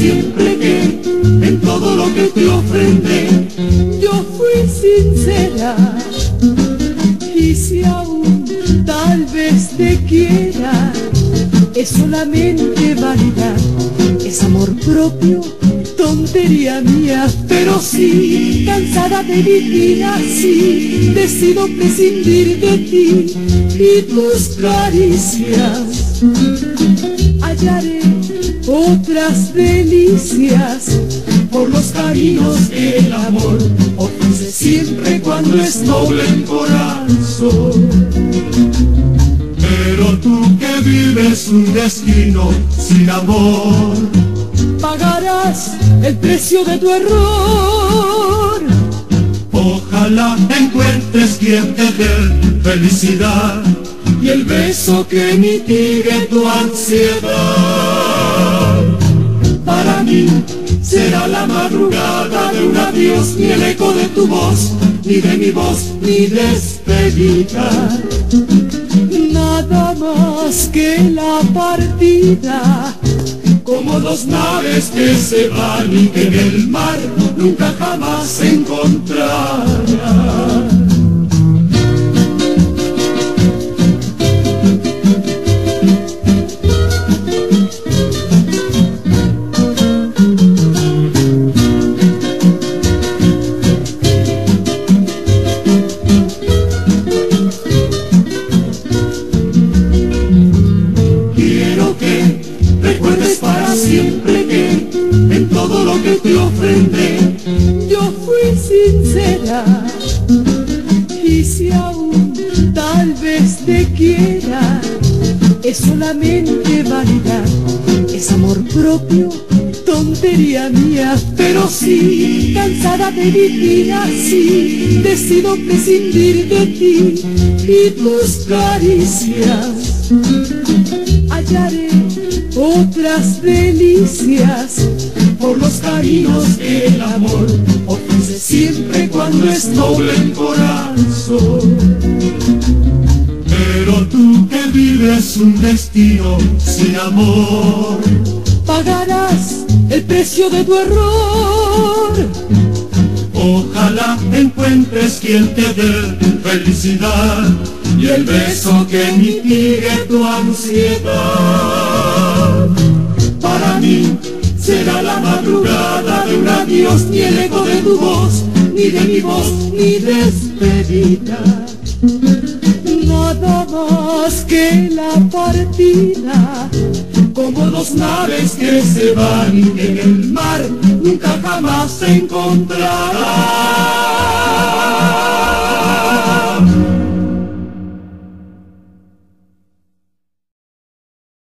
siempre que en todo lo que te ofrendé yo fui sincera. Y si aún tal vez te quiera es solamente vanidad, es amor propio, tontería mía, pero sí, cansada de vivir así, decido prescindir de ti y tus caricias. Hallaré otras delicias por los caminos que el amor ofrece siempre cuando es noble en corazón. Pero tú que vives un destino sin amor, pagarás el precio de tu error. Ojalá encuentres quien te dé felicidad y el beso que mitigue tu ansiedad. Será la madrugada de un adiós, ni el eco de tu voz, ni de mi voz, ni despedida. Nada más que la partida, como dos naves que se van y que en el mar nunca jamás se encontrarán. Todo lo que te ofrende yo fui sincera. Y si aún tal vez te quiera es solamente vanidad, es amor propio, tontería mía, pero sí, cansada de vivir así, decido prescindir de ti y tus caricias. Hallaré otras delicias por los caminos que el amor ofrece siempre cuando es noble en corazón. Pero tú que vives un destino sin amor, pagarás el precio de tu error. Ojalá encuentres quien te dé felicidad y el beso que mitigue tu ansiedad. Será la madrugada de un adiós, ni el eco de tu voz, ni de mi voz, ni despedida. Nada más que la partida, como dos naves que se van en el mar nunca jamás se encontrarán.